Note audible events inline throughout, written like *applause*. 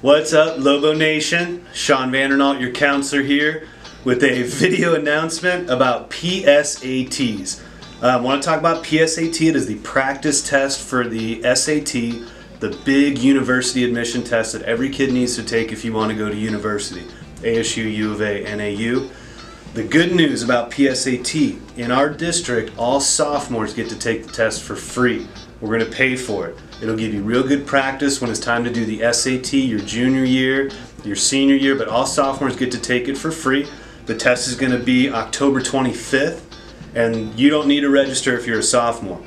What's up, Lobo Nation? Sean Vandernaut, your counselor here, with a *laughs* video announcement about PSATs. I um, want to talk about PSAT. It is the practice test for the SAT, the big university admission test that every kid needs to take if you want to go to university. ASU, U of A, NAU. The good news about PSAT, in our district, all sophomores get to take the test for free. We're going to pay for it. It'll give you real good practice when it's time to do the SAT your junior year, your senior year, but all sophomores get to take it for free. The test is going to be October 25th, and you don't need to register if you're a sophomore.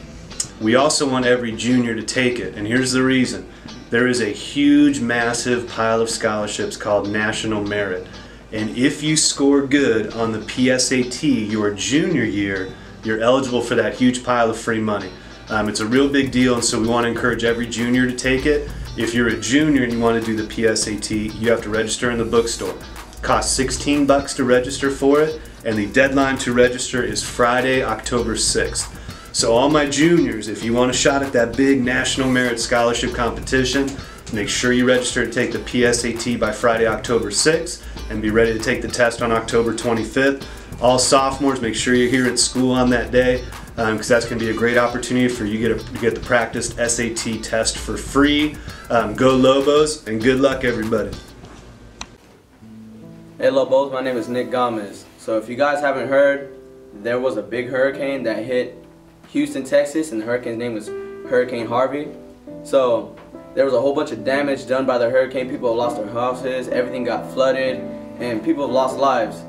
We also want every junior to take it, and here's the reason. There is a huge, massive pile of scholarships called National Merit. And if you score good on the PSAT your junior year, you're eligible for that huge pile of free money. Um, it's a real big deal, and so we want to encourage every junior to take it. If you're a junior and you want to do the PSAT, you have to register in the bookstore. It costs 16 bucks to register for it, and the deadline to register is Friday, October 6th. So all my juniors, if you want a shot at that big National Merit Scholarship competition, make sure you register to take the PSAT by Friday, October 6th, and be ready to take the test on October 25th. All sophomores, make sure you're here at school on that day because um, that's going to be a great opportunity for you to get, a, get the practiced SAT test for free. Um, go Lobos and good luck everybody. Hey Lobos, my name is Nick Gomez. So if you guys haven't heard, there was a big hurricane that hit Houston, Texas, and the hurricane's name was Hurricane Harvey. So there was a whole bunch of damage done by the hurricane. People lost their houses, everything got flooded, and people have lost lives.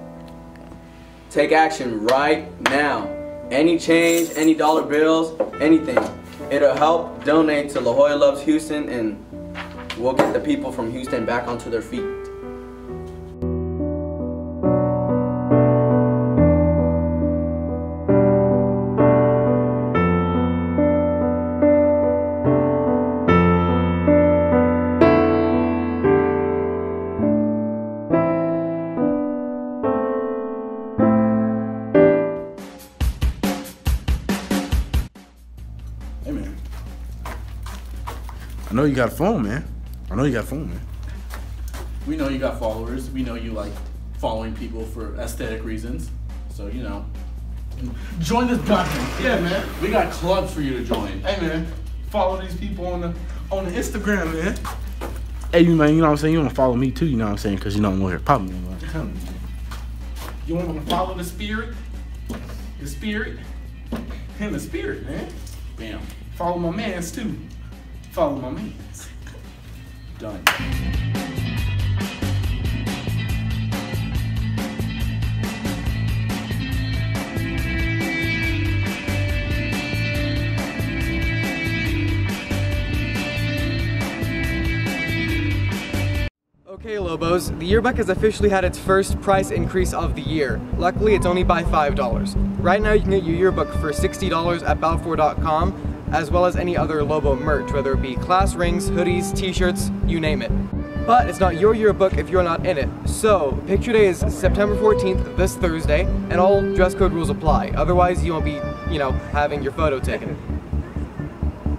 Take action right now. Any change, any dollar bills, anything. It'll help donate to La Joya Loves Houston and we'll get the people from Houston back onto their feet. I know you got a phone, man. I know you got a phone, man. We know you got followers. We know you like following people for aesthetic reasons. So, you know, join this goddamn. Yeah, man. We got clubs for you to join. Hey, man. Follow these people on the on the Instagram, man. Hey, you man, you know what I'm saying? You want to follow me too, you know what I'm saying? Because you don't know I'm more problem. You want to follow the spirit? The spirit? And the spirit, man. Follow my mans too. Follow my mans. Done. Okay Lobos, the yearbook has officially had its first price increase of the year. Luckily it's only by $5. Right now you can get your yearbook for $60 at balfour.com as well as any other Lobo merch, whether it be class rings, hoodies, t-shirts, you name it. But it's not your yearbook if you're not in it. So, picture day is September 14th, this Thursday, and all dress code rules apply. Otherwise, you won't be, you know, having your photo taken.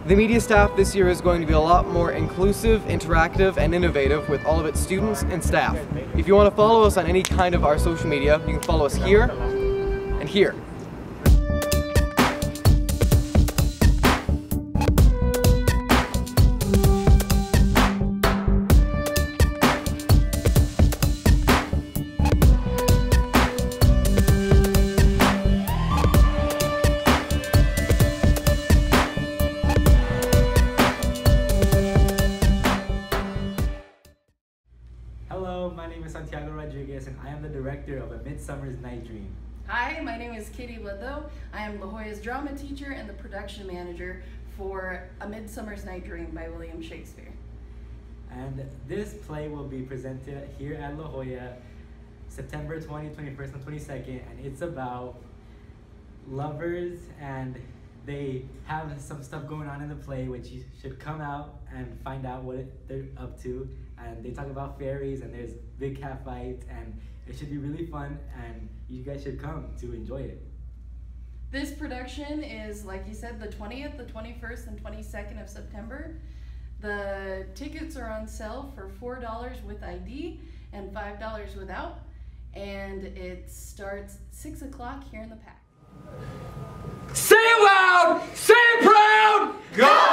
The media staff this year is going to be a lot more inclusive, interactive, and innovative with all of its students and staff. If you want to follow us on any kind of our social media, you can follow us here and here. My name is Santiago Rodriguez and I am the director of A Midsummer's Night Dream. Hi, my name is Kitty Lidlow. I am La Joya's drama teacher and the production manager for A Midsummer's Night Dream by William Shakespeare. And this play will be presented here at La Joya September 20, 21st, and 22nd, and it's about lovers and they have some stuff going on in the play which you should come out and find out what they're up to and they talk about fairies and there's big cat fights and it should be really fun and you guys should come to enjoy it. This production is, like you said, the 20th, the 21st, and 22nd of September. The tickets are on sale for $4 with ID and $5 without, and it starts 6 o'clock here in the pack. Say what? proud, say it proud, go!